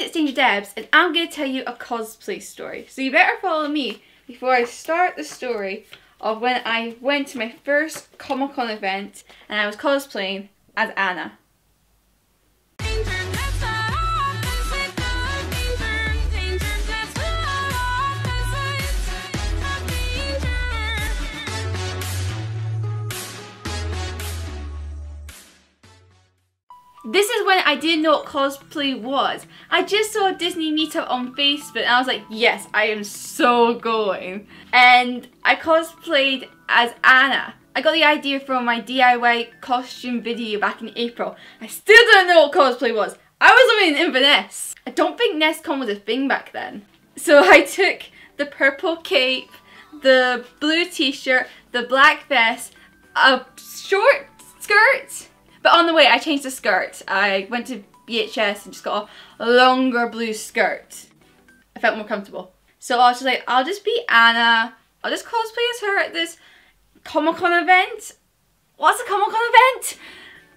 guys, it's Danger Debs, and I'm going to tell you a cosplay story. So you better follow me before I start the story of when I went to my first Comic Con event and I was cosplaying as Anna. This is when I didn't know what cosplay was. I just saw a Disney meetup on Facebook and I was like, yes, I am so going. And I cosplayed as Anna. I got the idea from my DIY costume video back in April. I still don't know what cosplay was. I was living in Inverness. I don't think NessCon was a thing back then. So I took the purple cape, the blue t-shirt, the black vest, a short skirt, but on the way, I changed the skirt. I went to BHS and just got a longer blue skirt. I felt more comfortable. So I was just like, I'll just be Anna. I'll just cosplay as her at this Comic-Con event. What's a Comic-Con event?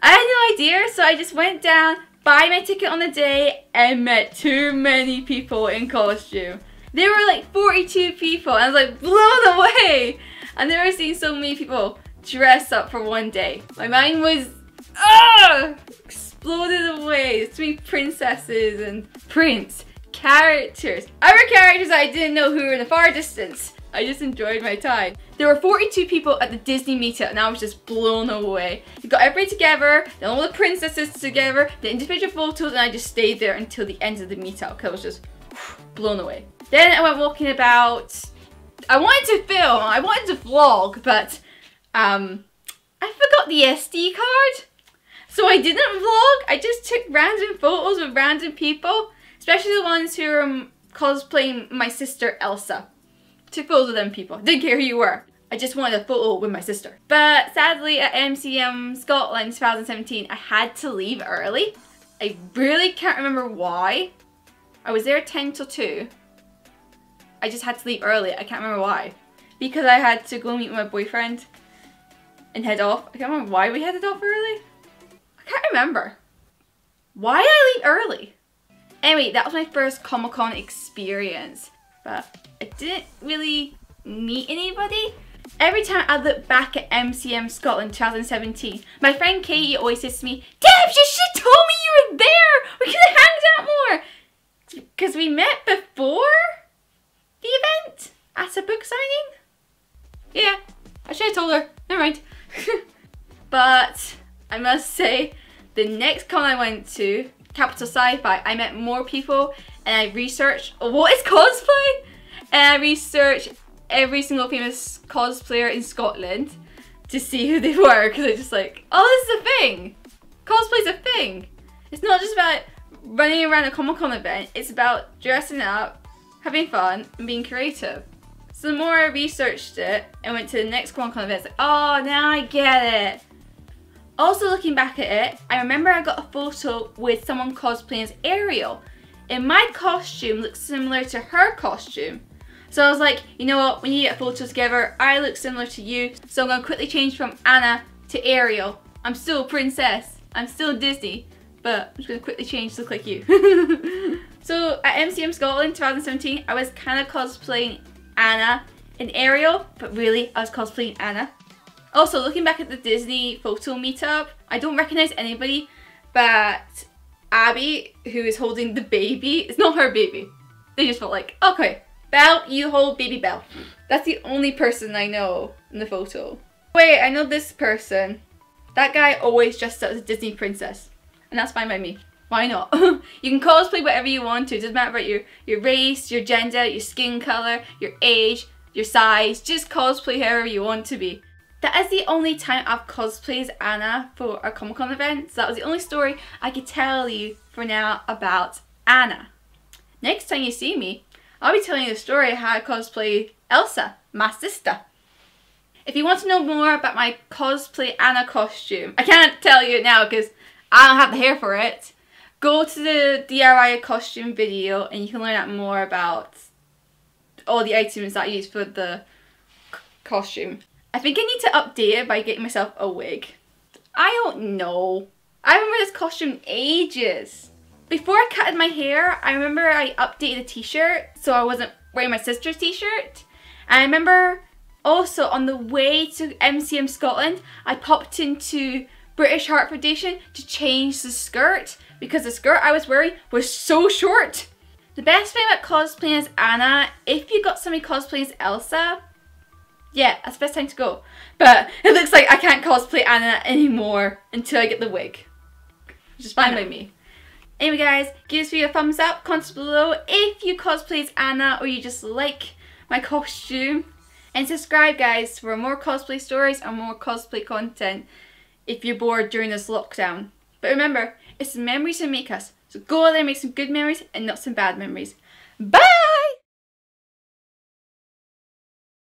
I had no idea, so I just went down, buy my ticket on the day, and met too many people in costume. There were like 42 people, and I was like blown away. I've never seen so many people dress up for one day. My mind was ah, exploded away. Three princesses and prince characters. Other characters I didn't know who were in the far distance. I just enjoyed my time. There were 42 people at the Disney meetup and I was just blown away. You got everybody together, then all the princesses together, the individual photos, and I just stayed there until the end of the meetup because I was just blown away. Then I went walking about. I wanted to film, I wanted to vlog, but um, I forgot the SD card. So I didn't vlog, I just took random photos of random people, especially the ones who are cosplaying my sister Elsa. Took photos of them people, didn't care who you were. I just wanted a photo with my sister. But sadly at MCM Scotland 2017, I had to leave early. I really can't remember why. I was there 10 till 2. I just had to leave early, I can't remember why. Because I had to go meet my boyfriend and head off. I can't remember why we headed off early. I can't remember. Why did I leave early? Anyway, that was my first Comic-Con experience. But I didn't really meet anybody. Every time I look back at MCM Scotland 2017, my friend Katie always says to me, Debs, you should have told me you were there! We could have hanged I must say, the next con I went to, Capital Sci-Fi, I met more people and I researched what is cosplay? And I researched every single famous cosplayer in Scotland to see who they were because I just like, oh, this is a thing. Cosplay's a thing. It's not just about running around a Comic Con event, it's about dressing up, having fun, and being creative. So the more I researched it and went to the next Comic Con event, it's like, oh, now I get it. Also looking back at it, I remember I got a photo with someone cosplaying as Ariel. And my costume looks similar to her costume. So I was like, you know what, when you get a photo together, I look similar to you. So I'm gonna quickly change from Anna to Ariel. I'm still a princess. I'm still Disney. But I'm just gonna quickly change to look like you. so at MCM Scotland 2017, I was kind of cosplaying Anna and Ariel, but really I was cosplaying Anna. Also, looking back at the Disney photo meetup, I don't recognize anybody, but Abby, who is holding the baby, it's not her baby. They just felt like, okay, Belle, you hold baby Belle. That's the only person I know in the photo. Wait, I know this person. That guy always dressed up as a Disney princess. And that's fine by me. Why not? you can cosplay whatever you want to. It doesn't matter about your, your race, your gender, your skin colour, your age, your size. Just cosplay however you want to be. That is the only time I've cosplayed Anna for a Comic Con event. So that was the only story I could tell you for now about Anna. Next time you see me, I'll be telling you the story of how I cosplay Elsa, my sister. If you want to know more about my cosplay Anna costume, I can't tell you now because I don't have the hair for it. Go to the DIY costume video and you can learn out more about all the items that I use for the costume. I think I need to update it by getting myself a wig. I don't know. I haven't this costume ages. Before I cutted my hair, I remember I updated a t-shirt so I wasn't wearing my sister's t-shirt. And I remember also on the way to MCM Scotland, I popped into British Heart Foundation to change the skirt because the skirt I was wearing was so short. The best thing about cosplaying as Anna, if you got somebody cosplaying as Elsa, yeah, that's the best time to go. But it looks like I can't cosplay Anna anymore until I get the wig. Which is fine by me. Anyway guys, give this video a thumbs up, comment below if you cosplay Anna or you just like my costume. And subscribe guys for more cosplay stories and more cosplay content if you're bored during this lockdown. But remember, it's the memories that make us. So go out there and make some good memories and not some bad memories. Bye!